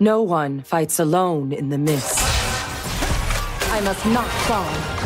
No one fights alone in the mist. I must not fall.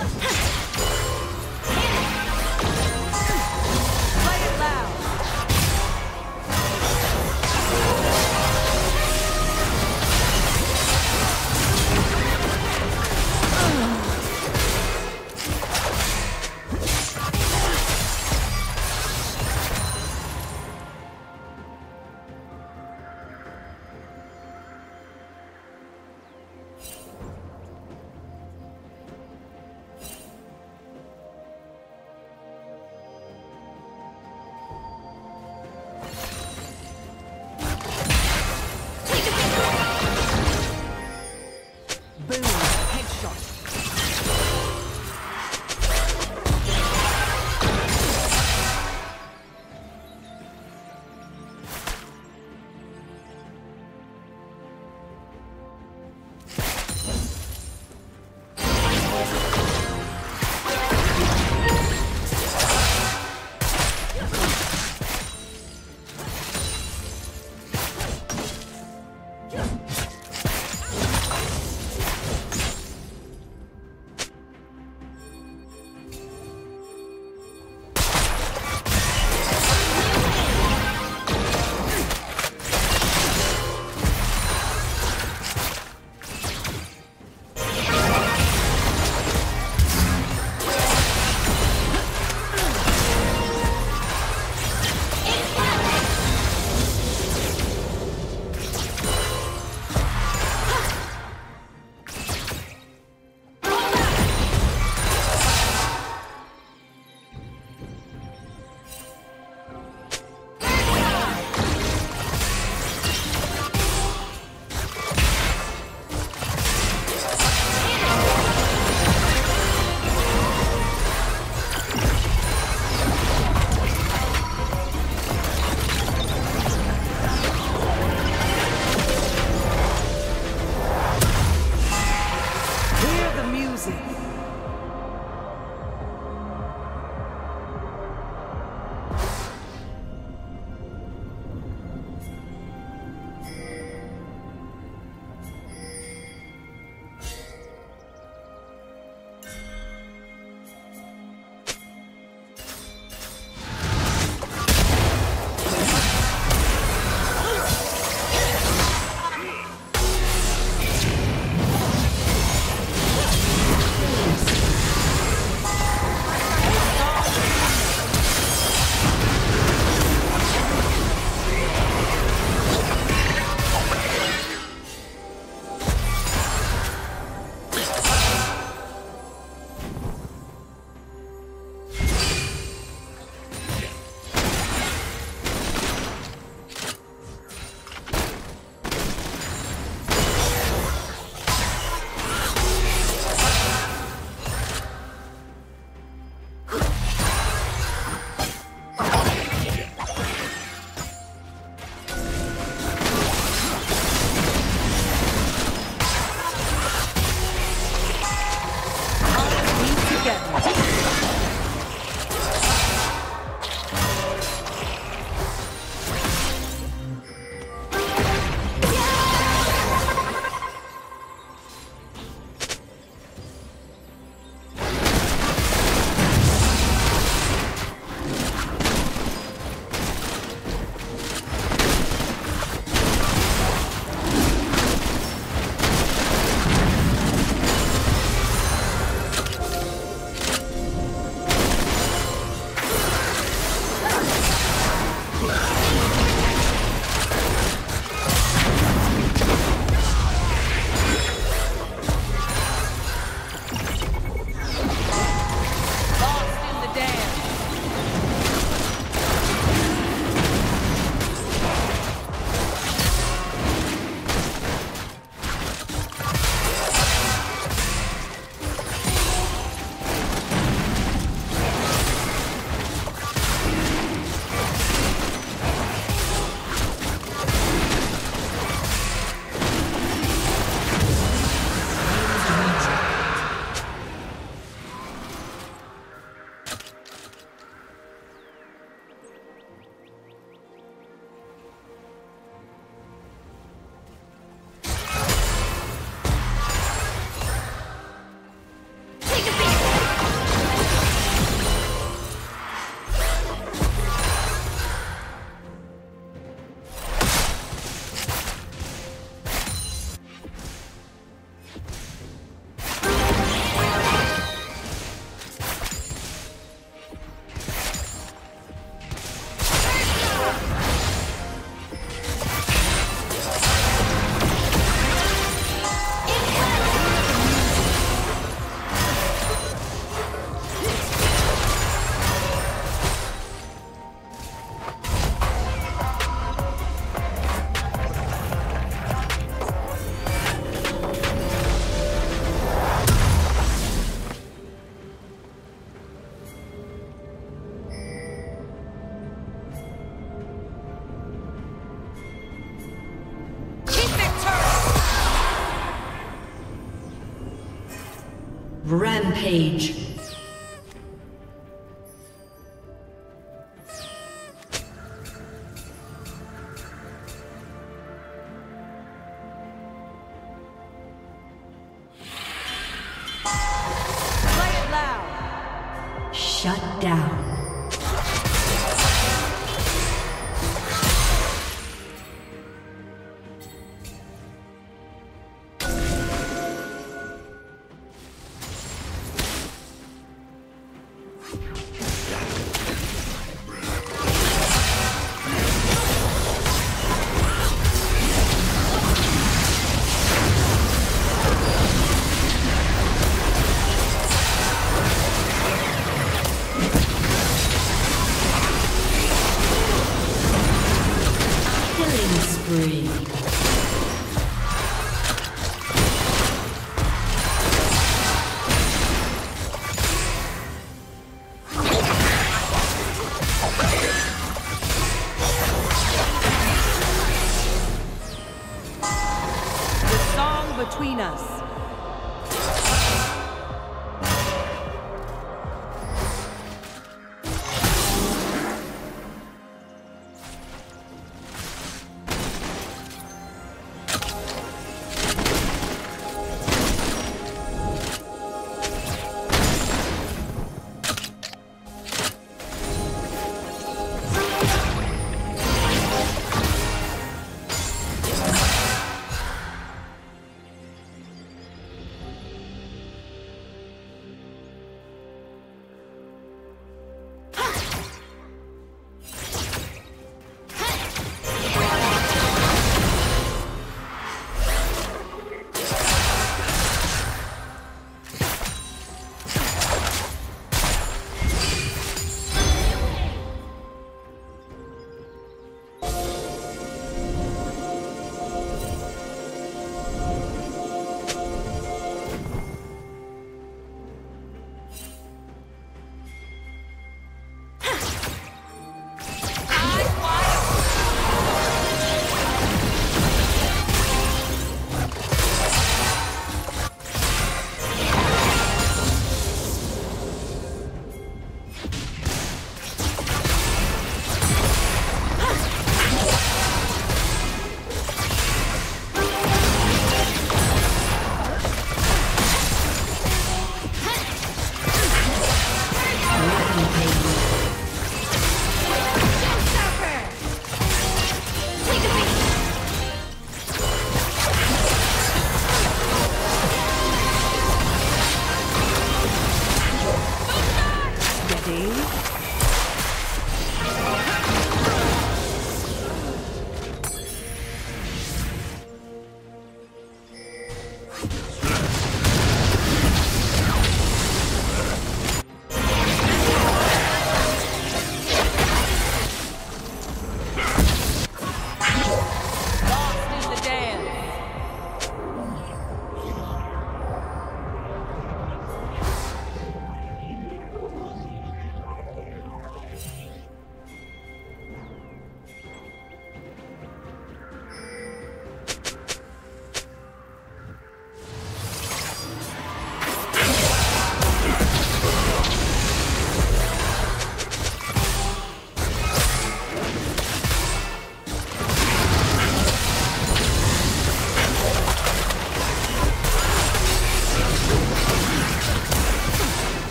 Ha! Shut down.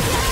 Red